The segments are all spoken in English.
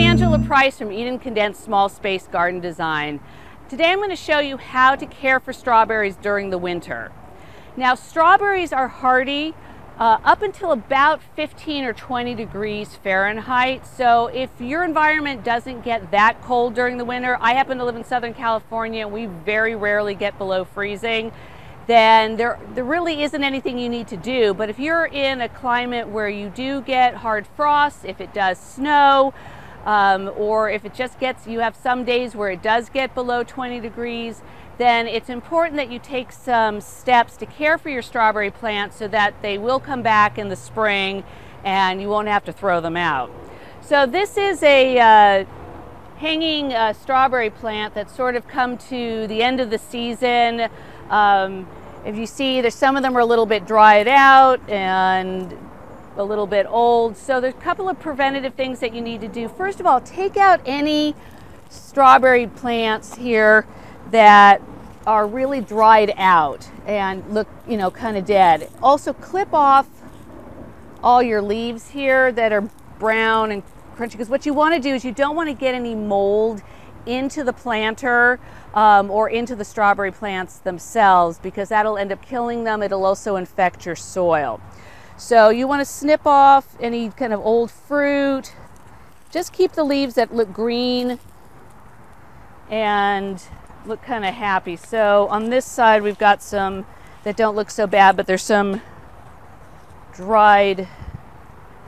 Angela Price from Eden Condensed Small Space Garden Design. Today I'm going to show you how to care for strawberries during the winter. Now strawberries are hardy uh, up until about 15 or 20 degrees Fahrenheit. So if your environment doesn't get that cold during the winter, I happen to live in Southern California and we very rarely get below freezing then there, there really isn't anything you need to do. But if you're in a climate where you do get hard frosts, if it does snow, um, or if it just gets, you have some days where it does get below 20 degrees, then it's important that you take some steps to care for your strawberry plants so that they will come back in the spring and you won't have to throw them out. So this is a uh, hanging uh, strawberry plant that's sort of come to the end of the season. Um, if you see, there's some of them are a little bit dried out and a little bit old. So there's a couple of preventative things that you need to do. First of all, take out any strawberry plants here that are really dried out and look, you know, kind of dead. Also clip off all your leaves here that are brown and crunchy because what you want to do is you don't want to get any mold into the planter um, or into the strawberry plants themselves because that'll end up killing them. It'll also infect your soil. So you want to snip off any kind of old fruit. Just keep the leaves that look green and look kind of happy. So on this side we've got some that don't look so bad, but there's some dried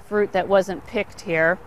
fruit that wasn't picked here.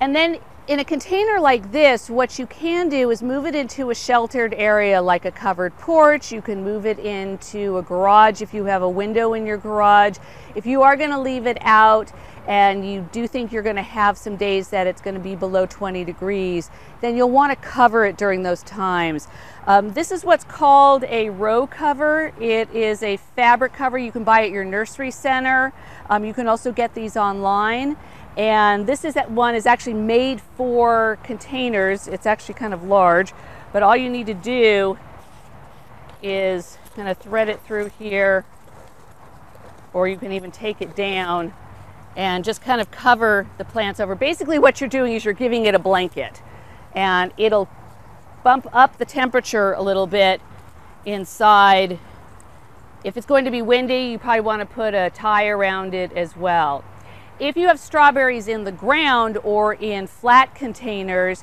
And then in a container like this, what you can do is move it into a sheltered area like a covered porch. You can move it into a garage if you have a window in your garage. If you are going to leave it out and you do think you're going to have some days that it's going to be below 20 degrees, then you'll want to cover it during those times. Um, this is what's called a row cover. It is a fabric cover you can buy at your nursery center. Um, you can also get these online. And this is that one is actually made for containers. It's actually kind of large, but all you need to do is kind of thread it through here, or you can even take it down and just kind of cover the plants over. Basically what you're doing is you're giving it a blanket and it'll bump up the temperature a little bit inside. If it's going to be windy, you probably want to put a tie around it as well. If you have strawberries in the ground or in flat containers,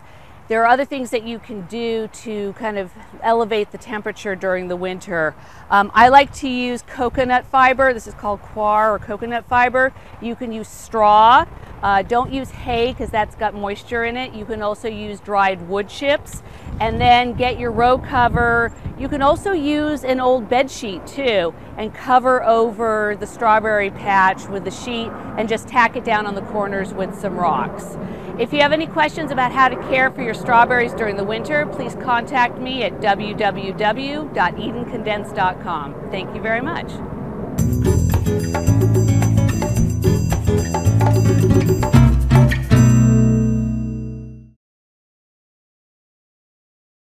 there are other things that you can do to kind of elevate the temperature during the winter. Um, I like to use coconut fiber. This is called coir or coconut fiber. You can use straw. Uh, don't use hay because that's got moisture in it. You can also use dried wood chips and then get your row cover. You can also use an old bed sheet too and cover over the strawberry patch with the sheet and just tack it down on the corners with some rocks. If you have any questions about how to care for your strawberries during the winter, please contact me at www.edencondensed.com. Thank you very much.